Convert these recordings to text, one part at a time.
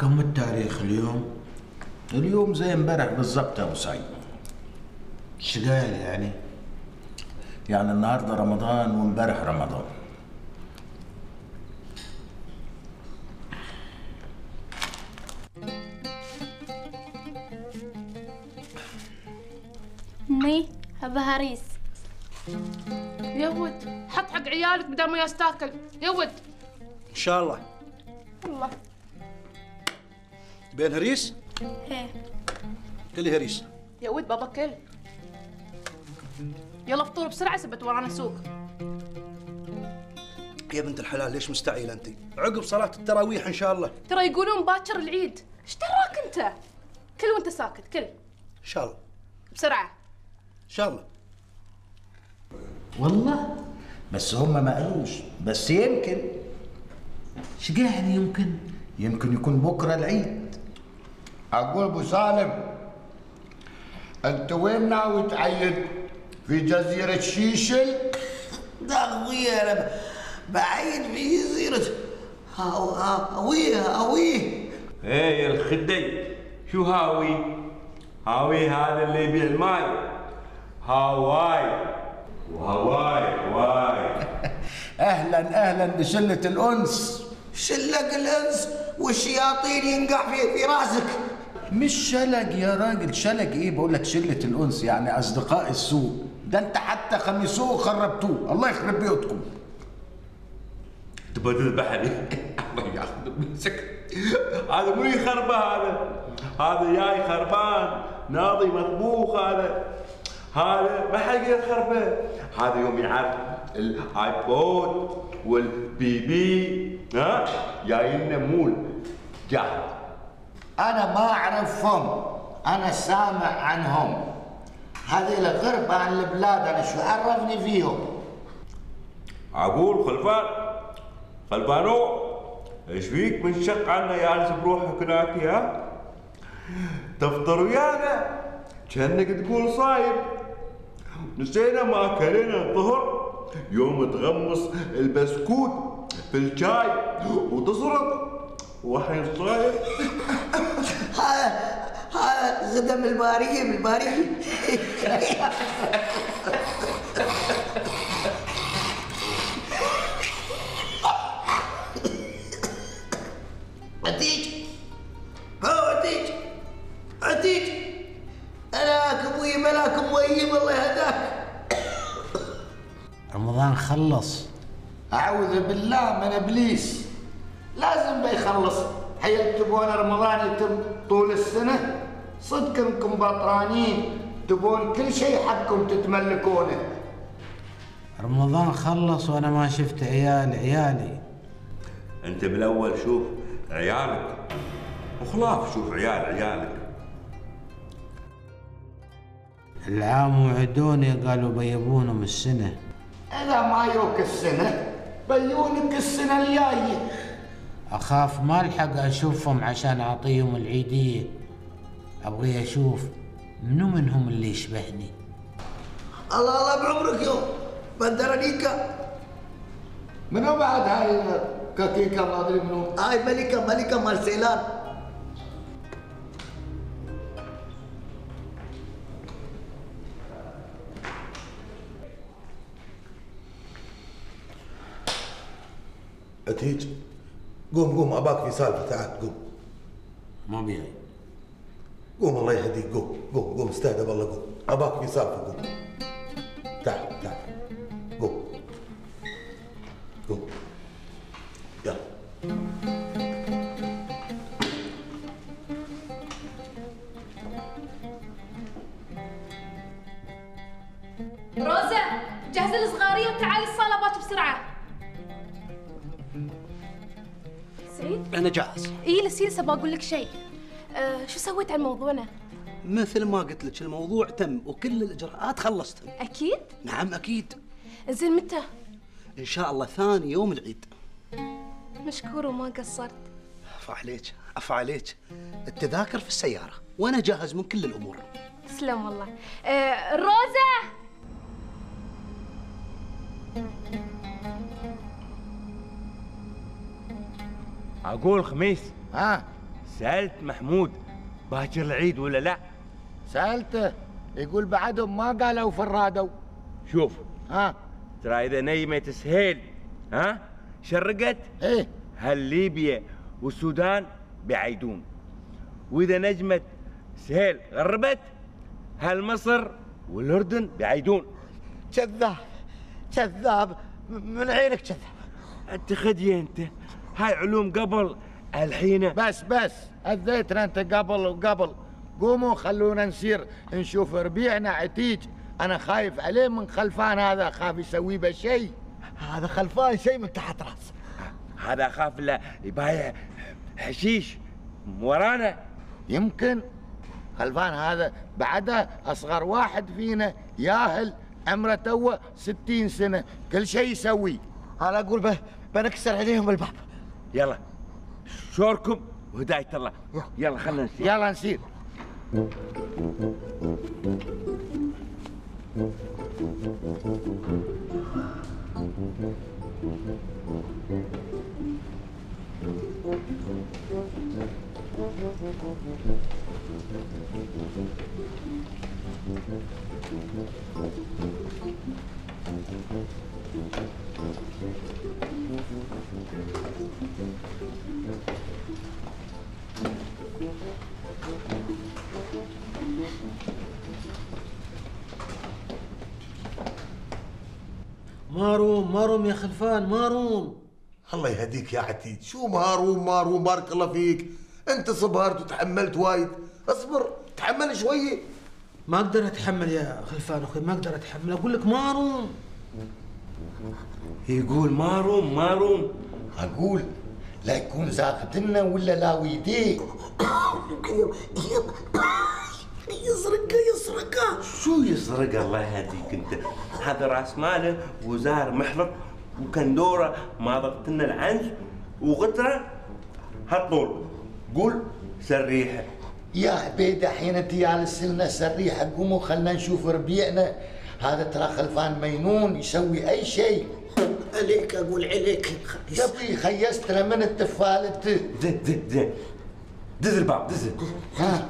كم التاريخ اليوم؟ اليوم زي امبارح بالضبط يا أبو سعيد. إيش قايل يعني؟ يعني النهارده رمضان وامبارح رمضان. امي هذا هريس يا ود حط حق عيالك بدل ما يستاكل. يا ود. إن شاء الله. الله. بين هريس؟ إيه. كلي هريس. يا ود بابا كل يلا فطور بسرعة سبت ورانا سوق. يا بنت الحلال ليش مستعجله أنت؟ عقب صلاة التراويح إن شاء الله. ترى يقولون باكر العيد. إيش دراك أنت؟ كل وأنت ساكت كل. إن شاء الله. بسرعة. إن شاء الله. والله بس هم ما قالوش. بس يمكن. إيش قاعد يمكن؟ يمكن يكون بكرة العيد. أقول أبو سالم أنت وين ناوي تعيد في جزيرة شيشل؟ ده اخويا أنا بعيد في جزيرة هاو- هاويه هاويه إيه يا الخدي شو هاوي؟ هاوي هذا اللي يبيع الماي هاواي. وهواي هواي أهلا أهلا بشلة الأنس. شلك الأنس والشياطين ينقع في في رأسك. مش شلق يا راجل. شلق إيه؟ بقول لك شلة الأنس يعني أصدقاء السوق ده أنت حتى خمسوه خربتوه. الله يخرب بيوتكم. تبى تذبحني الله ياخذ مسك هذا مو يخربه هذا. هذا جاي خربان. ناضي مطبوخ هذا. هذا ما حد يخربه هذا يوم يعرف ال iPod وال BB. ها؟ جاي لنا مول. جاهز. أنا ما أعرفهم. أنا سامع عنهم. هذه الغربة عن البلاد أنا شو عرفني فيهم؟ عقول خلفان خلفانو إيش فيك من شق عنا جالس بروحك هناك يا؟ تفطر ويانا كأنك تقول صايم. نسينا ما كلنا الظهر يوم تغمص البسكوت في الشاي وتصرف وحين صايم هذا هذا غدم الباريه بالباريه اتيك هو اتيك اتيك أنا أبوي ملاك مويم الله يهداك رمضان خلص. أعوذ بالله من إبليس. لازم بيخلص حيل تبون رمضان يتم طول السنة؟ صدق انكم بطرانين. تبون كل شيء حقكم تتملكونه. رمضان خلص وأنا ما شفت عيال عيالي. أنت بالأول شوف عيالك وخلاف شوف عيال عيالك. العام وعدوني قالوا بيبونهم السنة. إذا ما يوك السنة بيونك السنة الجاية. أخاف ما ألحق أشوفهم عشان أعطيهم العيدية. أبغي أشوف منو منهم اللي يشبهني. الله الله بعمرك يوم. بدرنيكا منو بعد هاي كاكيكا؟ ما أدري منو. هاي ملكة ملكة مال سيلان قوم قوم أباك في سالفة تعال قوم. ما بيعي قوم الله يهديك قوم قوم قوم استهدى والله قوم. أباك في سالفة قوم. تعال تعال. بقول لك شيء. أه شو سويت عن موضوعنا؟ مثل ما قلت لك الموضوع تم وكل الإجراءات خلصتهم أكيد؟ نعم أكيد. زين متى؟ إن شاء الله ثاني يوم العيد. مشكور وما قصرت. عفا عليك عفا عليك. التذاكر في السيارة وأنا جاهز من كل الأمور. تسلم والله. أه روزا أقول خميس. ها سألت محمود باكر العيد ولا لا؟ سألته. يقول بعدهم ما قالوا فرادوا. شوف. ها؟ ترى إذا نيمت سهيل ها؟ شرقت؟ إيه. هل ليبيا والسودان بعيدون؟ وإذا نجمت سهيل غربت هل مصر والأردن بعيدون؟ كذاب كذاب. من عينك كذاب. أنت خدي أنت. هاي علوم قبل الحين. بس بس اذيتنا انت قبل وقبل قوموا خلونا نسير نشوف ربيعنا عتيج. أنا خايف عليه من خلفان هذا خاف يسوي به شيء. هذا خلفان شيء من تحت راسه هذا اخاف له يبايع حشيش ورانا. يمكن. خلفان هذا بعده أصغر واحد فينا ياهل عمره توه ستين سنة. كل شيء يسوي. أنا أقول به بنكسر عليهم الباب. يلا. شوركم وهداية الله. يلا خلنا نسير. يلا نسير. ماروم ماروم يا خلفان ماروم الله يهديك يا عتيد. شو ماروم ماروم بارك الله فيك. انت صبرت وتحملت وايد. اصبر تحمل شوية ما أقدر أتحمل يا خلفان أخوي ما أقدر أتحمل. أقول لك ماروم يقول ماروم ماروم أقول لا يكون زاقتنا ولا لاوي يديه يسرقه يسرقه شو يسرق الله يهديك أنت؟ هذا رأس ماله وزار محرق وكندوره ما ضبط لنا العنز وغترة. هالطول قول سريحة. يا عبيد الحين أنت جالس لنا سريحة. قوموا خلنا نشوف ربيعنا. هذا ترى خلفان مينون يسوي أي شيء. عليك أقول عليك. قبل خيستنا من التفالت؟ زين زين زين. دز الباب دز. ها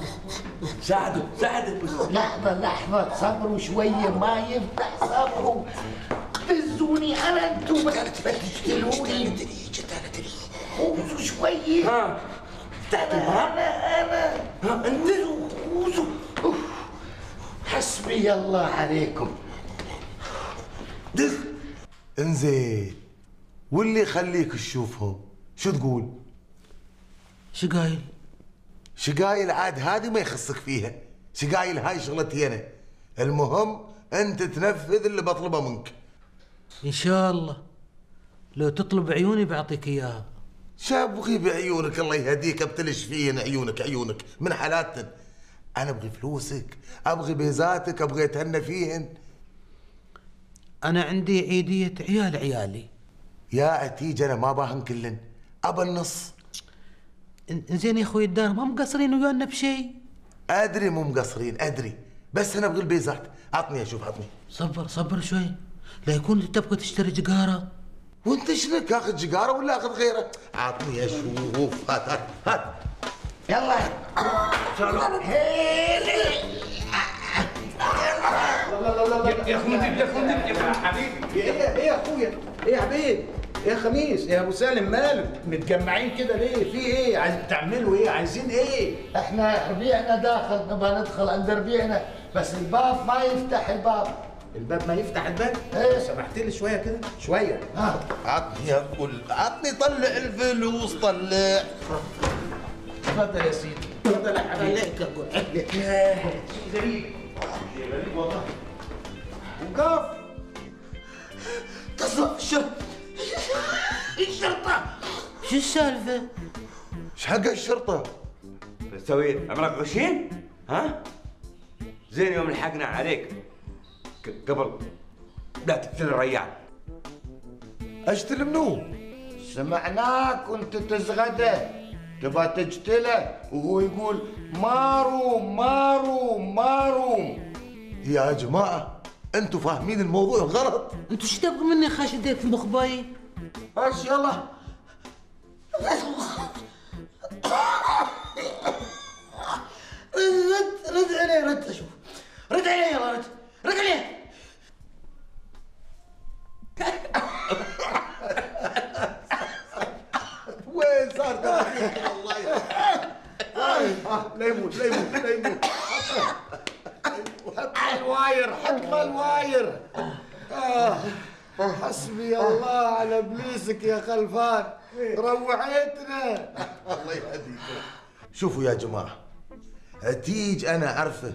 ساعده ساعده لحظة لحظة صبروا شوية ما يفتح صبروا. دزوني أنا أنتم بتقتلوني خوزوا شوية. ها أنا أنا ها أنت؟ خوزوا. حسبي الله عليكم. دز. انزين واللي يخليك تشوفهم شو تقول؟ شو قايل؟ شقايل عاد هذه ما يخصك فيها. شقايل هاي شغلتي أنا المهم أنت تنفذ اللي بطلبه منك. إن شاء الله. لو تطلب عيوني بعطيك إياها. شابغي بعيونك الله يهديك ابتلش فيهن عيونك عيونك من حالاتن. أنا ابغي فلوسك أبغي بيزاتك أبغي أتهنى فيهن. أنا عندي عيدية عيال عيالي. يا عتيج أنا ما باهن كلن. أبى النص. زين يا أخوي الدار ما مقصرين ويانا بشيء؟ أدري مو مقصرين أدري. بس أنا ابغي البيزات عطني أشوف عطني. صبر صبر شوي. لا يكون تبغى تشتري جقاره وانت شنك اخذ جقاره ولا أخذ غيره عطني أشوف هات هات هات. يلا. إيه إيه يا اخويا إيه يا حبيب يا خميس؟ يا ابو سالم مالك متجمعين كده ليه؟ في إيه؟ عايز تعملوا إيه؟ عايزين إيه؟ إحنا ربيعنا داخل نبغى ندخل عند ربيعنا. بس الباب ما يفتح الباب. الباب ما يفتح الباب؟ إيه. سمحت لي شوية كده؟ شوية. ها. عطني أقول عطني طلع الفلوس طلع. اتفضل يا سيدي. اتفضل يا حبيبي. عليك أقول غريب شيء غريب والله وقف. شو السالفة؟ إيش حق الشرطة؟ تسوي عمرك غشين؟ ها؟ زين يوم لحقنا عليك. قبل لا تقتل الريال اشتري منو سمعناك كنت تزغده. تبغى تقتله وهو يقول ماروم ماروم ماروم يا جماعة أنتم فاهمين الموضوع غلط. أنتوا شو تبغوا مني خاش في مخباي؟ بس يلا رد رد عليه رد أشوف رد عليه يلا رد. رد عليه ابليسك يا خلفان. روعتنا الله يهديك. شوفوا يا جماعة عتيج أنا أعرفه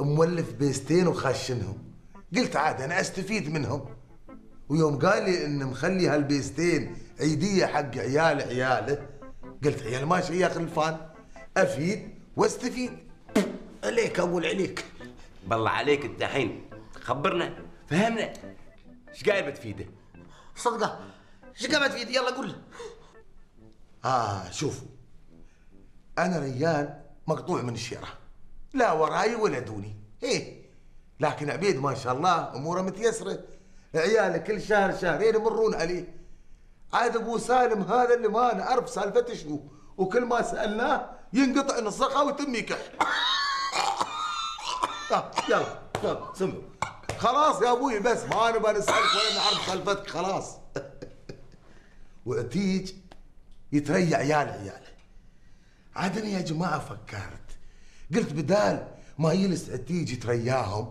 مولف بيستين وخاشنهم قلت عاد أنا أستفيد منهم. ويوم قال لي إن مخلي هالبيستين عيدية حق عيال عياله. قلت عيال ماشي يا خلفان أفيد وأستفيد. عليك اول عليك بالله عليك انت الحين خبرنا فهمنا. إيش قايل بتفيده؟ صدقة إيش قامت في يدي؟ يلا قول. له آه شوفوا. أنا ريان مقطوع من الشيرة. لا وراي ولا دوني. إيه. لكن عبيد ما شاء الله أموره متيسرة. عياله كل شهر شهرين يمرون عليه عاد أبو سالم هذا اللي ما نعرف سالفته شنو. وكل ما سألناه ينقطع نصخة ويتم يكح. آه، يلا يلا سمعوا. خلاص يا أبوي بس ما نبغى نسألك ولا نعرف سالفتك خلاص. وعتيج يتريع عيال عياله عاد أنا يا جماعة فكرت. قلت بدال ما يجلس عتيج يترياهم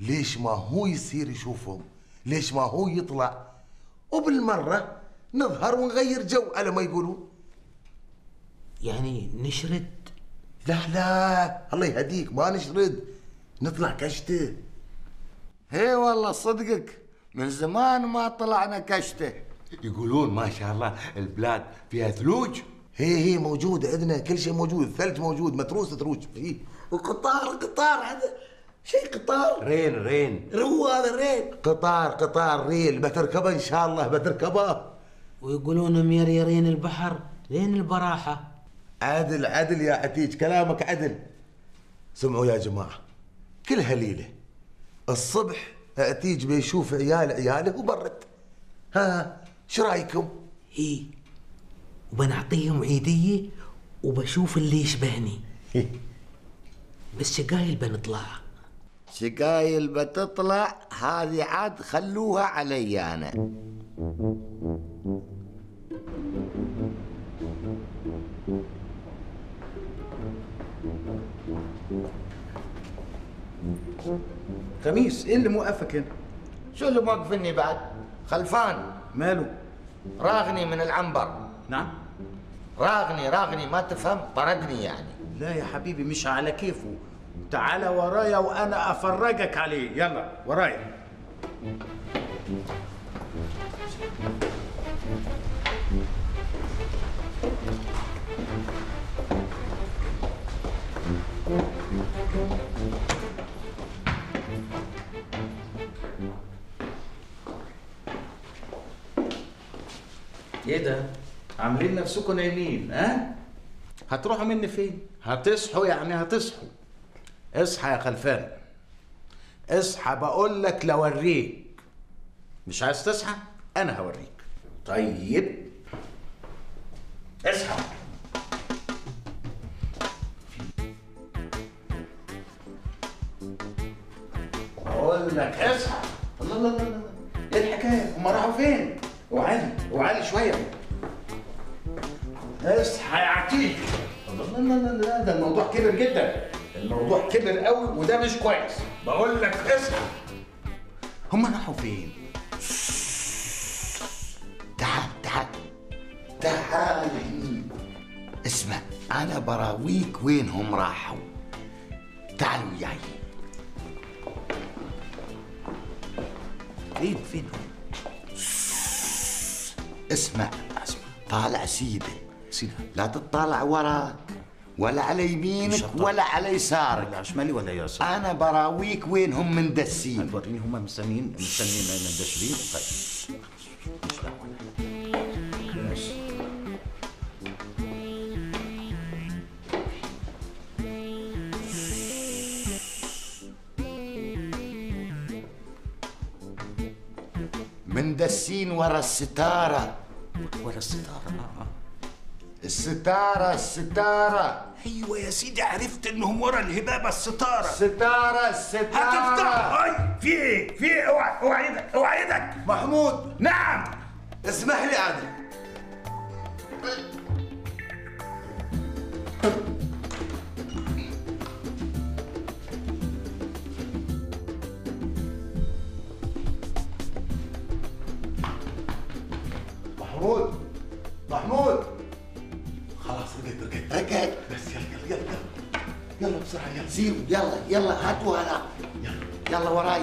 ليش ما هو يصير يشوفهم؟ ليش ما هو يطلع؟ وبالمرة نظهر ونغير جو على ما يقولون. يعني نشرد؟ لا لا الله يهديك ما نشرد. نطلع كشته. اي والله صدقك. من زمان ما طلعنا كشته. يقولون ما شاء الله البلاد فيها ثلوج. هي هي موجود عندنا كل شيء موجود الثلج موجود متروس ثلوج. فيه وقطار قطار هذا شيء قطار. train train. رو هذا ال train قطار قطار ريل بتركبه إن شاء الله بتركبه ويقولون ميريرين البحر لين البراحة. عدل عدل يا عتيج كلامك عدل. سمعوا يا جماعة كل هليلة الصبح عتيج بيشوف عيال عياله وبرد. ها. شو رأيكم؟ هي وبنعطيهم عيدية وبشوف اللي يشبهني. بس شقايل بنطلع. شقايل بتطلع هذه عاد خلوها علي أنا. خميس إيه اللي موقفك هنا؟ شو اللي موقفني بعد؟ خلفان. ماله؟ راغني من العنبر. نعم؟ راغني راغني ما تفهم طردني يعني. لا يا حبيبي مش على كيفه. تعال ورايا وأنا أفرجك عليه. يلا ورايا إيه ده؟ عاملين نفسكم نايمين ها؟ هتروحوا مني فين؟ هتصحوا يعني هتصحوا اصحى يا خلفان اصحى بقول لك لوريك مش عايز تصحى؟ أنا هوريك طيب اصحى بقول لك اصحى الله الله الله. إيه الحكاية؟ هم راحوا فين؟ وعلي وعلي شوية. اصحى يا عتيق لا لا لا لا ده الموضوع كبر جدا. الموضوع كبر قوي وده مش كويس. بقول لك اصحى هم راحوا فين؟ تعال تعال. تعال. اسمع أنا براويك وين هم راحوا. تعال وياي. فين فين اسمع اسمع. طالع سيده سيدي. لا تطالع وراك ولا على يمينك. ولا على يسارك. على شمالي ولا يسار؟ أنا براويك وين هم مندسين هتوريني هم مستنيين مستنيين مندشرين طيب. مندسين ورا الستارة. ورا الستارة. آه آه. الستارة الستارة. أيوه يا سيدي عرفت إنهم ورا الهبابة الستارة. ستارة الستارة. هتفتح؟ هاي في إيه؟ في إيه؟ أوعى أوعى إيدك أوعى إيدك. محمود. نعم. اسمح لي عادل محمود. خلاص رقد رقد رقد بس يلا يلا يلا. يلا بسرعة يلا. سيبوا يلا يلا هاتوا هلا يلا وراي.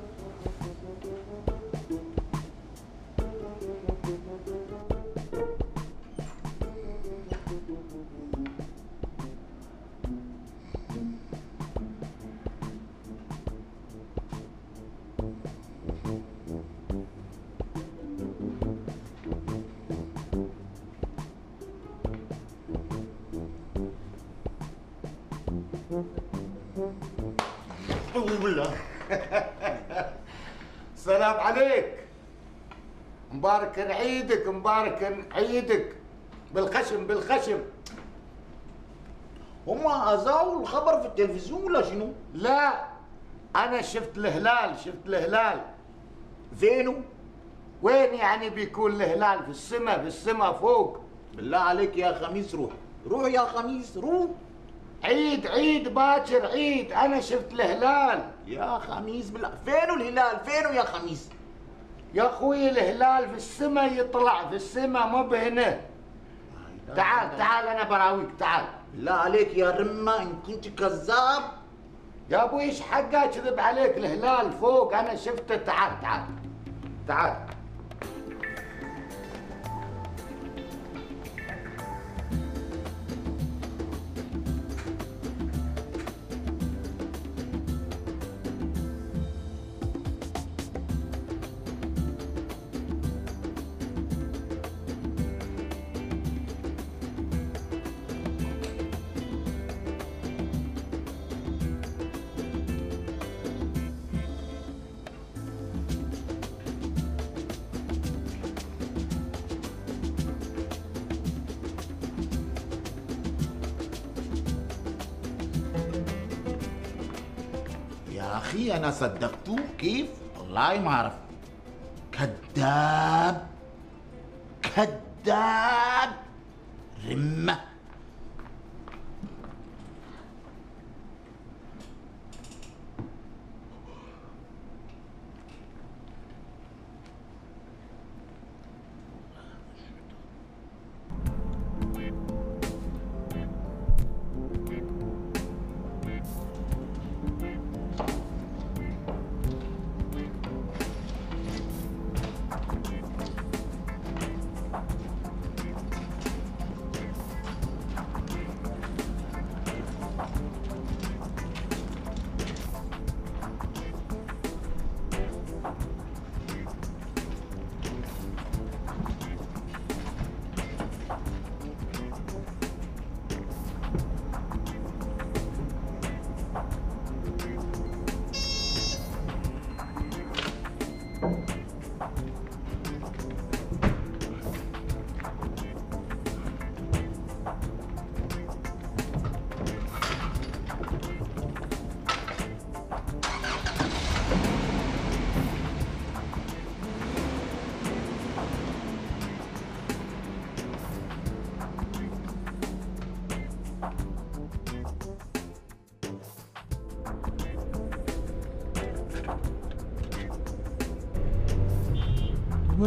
بالله. سلام عليك. مبارك عيدك مبارك عيدك. بالخشم بالخشم. هم أذاعوا الخبر في التلفزيون ولا شنو؟ لا. أنا شفت الهلال شفت الهلال. فينه؟ وين يعني بيكون الهلال؟ في السماء في السماء فوق. بالله عليك يا خميس روح. روح يا خميس روح. عيد عيد باكر عيد. أنا شفت الهلال. يا خميس بالله. فينه الهلال؟ فينه يا خميس؟ يا أخوي الهلال في السماء يطلع في السماء مو بهنا. تعال تعال أنا براويك تعال. بالله عليك يا رمة إن كنت كذاب. يا أبوي إيش حقه كذب عليك الهلال فوق أنا شفته. تعال تعال. تعال. أنا صدقته كيف؟ والله ما أعرف. كذاب. كذاب. رمة.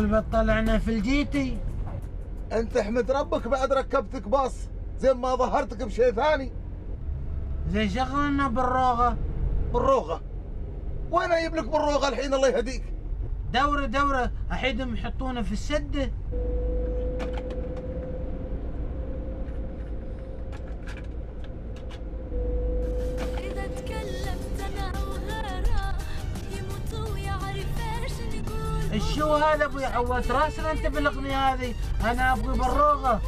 تقول بتطلعنا في الجيتي. أنت احمد ربك بعد ركبتك باص زين ما ظهرتك بشيء ثاني. زين شغلنا بالروغة. بالروغة؟ وين أجيب لك بالروغة الحين الله يهديك؟ دورة دورة أحيدهم يحطونه في السده الشو هذا أبوي عوت راسنا أنت بالاغنيه هذه. أنا أبغي بالروغه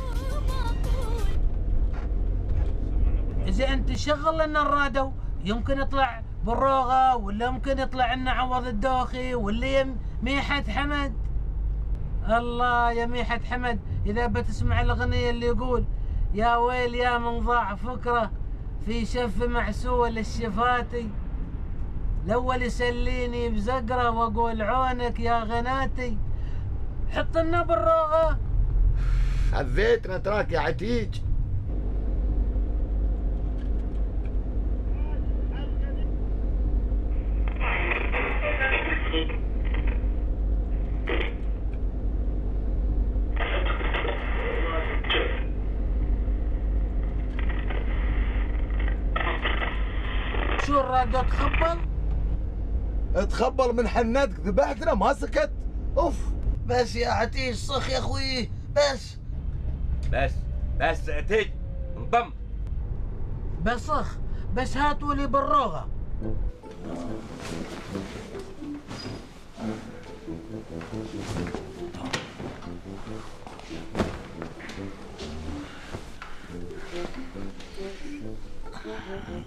إذا أنت شغل لنا الرادو يمكن يطلع بالروغه ولا يمكن يطلع لنا عوض الدوخي ولا ميحة حمد. الله يا ميحة حمد. إذا بتسمع الأغنية اللي يقول يا ويل يا من ضاع فكرة في شف معسول الشفاتي. الأول يسليني بزقرة وأقول عونك يا غناتي حط لنا بالروغه حذيتنا تراك يا عتيج. شو الراديو تخبل تخبل من حنتك ذبحتنا؟ ما سكت. أوف. بس يا عتيج صخ يا أخوي. بس. بس. بس عتيج انضم. بصخ بس هاتوا لي بالروغة.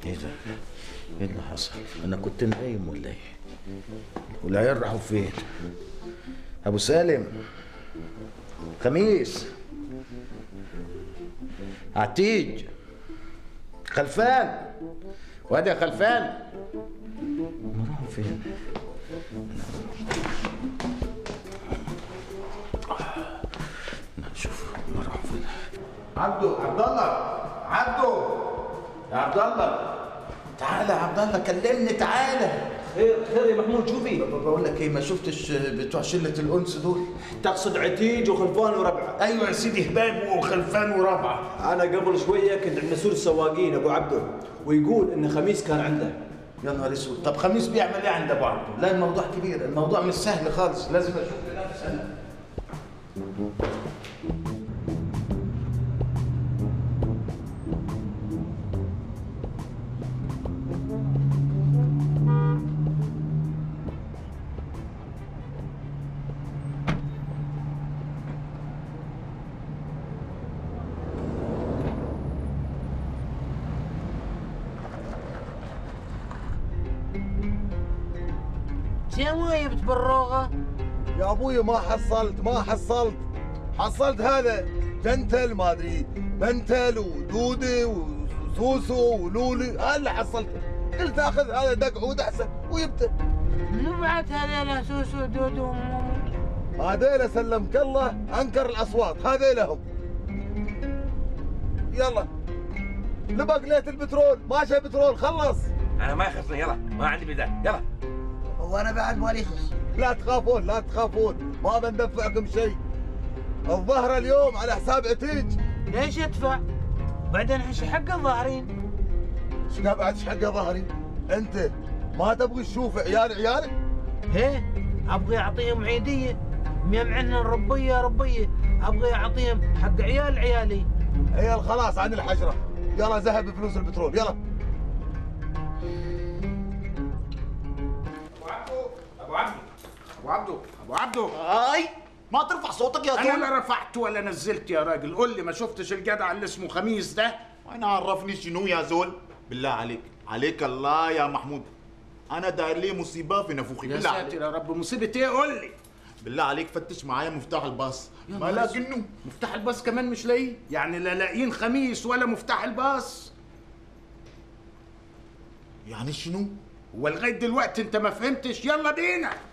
إيه ده؟ إيه اللي حصل؟ أنا كنت نايم ولا إيه؟ والعيال راحوا فين؟ أبو سالم خميس عتيج خلفان واد يا خلفان هم راحوا فين؟ نشوف هم راحوا فين عبدو عبد الله عبدو يا عبد الله. تعالى يا عبد الله كلمني تعالى خير خير يا محمود شو في؟ بقول لك إيه ما شفتش بتوع شلة الأنس دول؟ تقصد عتيج وخلفان وربعه أيوه يا سيدي هباب وخلفان ورابعه أنا قبل شوية كنت عند مسؤول السواقين أبو عبده ويقول إن خميس كان عنده. يا نهار أسود. طب خميس بيعمل إيه عند أبو عبده؟ لا الموضوع كبير الموضوع مش سهل خالص لازم أشوف لنفسي. أنا. وين جبت بالروغة. يا أبوي ما حصلت ما حصلت. حصلت هذا جنتل ما أدري بنتل ودودي وسوسو ولولي هذا اللي حصلته. قلت آخذ هذا دق عود أحسن وجبته منو بعد هذيلا سوسو دودو ومومو؟ هذيلا سلمك الله أنكر الأصوات هذيلا هم. يلا. لبقلية البترول ما شي بترول خلص. أنا ما يخصني يلا ما عندي بدال يلا. وأنا بعد مالي خص لا تخافون لا تخافون. ما بندفعكم شيء. الظهر اليوم على حساب عتيج. ليش ادفع؟ بعدين حش حق الظاهرين. شنو بعد؟ إيش حق ظهري انت ما تبغي تشوف عيال عيالك؟ هي؟ أبغي أعطيهم عيدية. مجمعنا ربية ربية. أبغي أعطيهم حق عيال عيالي. عيال خلاص عن الحجرة. يلا ذهب فلوس البترول. يلا. عبده. أبو عبده أبو عبده. هاي ما ترفع صوتك يا أنا لا رفعت ولا نزلت يا راجل. قول لي ما شفتش الجدع اللي اسمه خميس ده؟ وأنا عرفني شنو يا زول؟ بالله عليك. عليك الله يا محمود. أنا داير لي مصيبة في نفوخي. يا بالله عليك. ساتر يا رب مصيبة إيه؟ قول لي. بالله عليك فتش معايا مفتاح الباص. يا ما لاقينه مفتاح الباص كمان مش لاقيه يعني لا لاقيين خميس ولا مفتاح الباص. يعني شنو؟ ولغاية دلوقتي انت ما فهمتش. يلا بينا.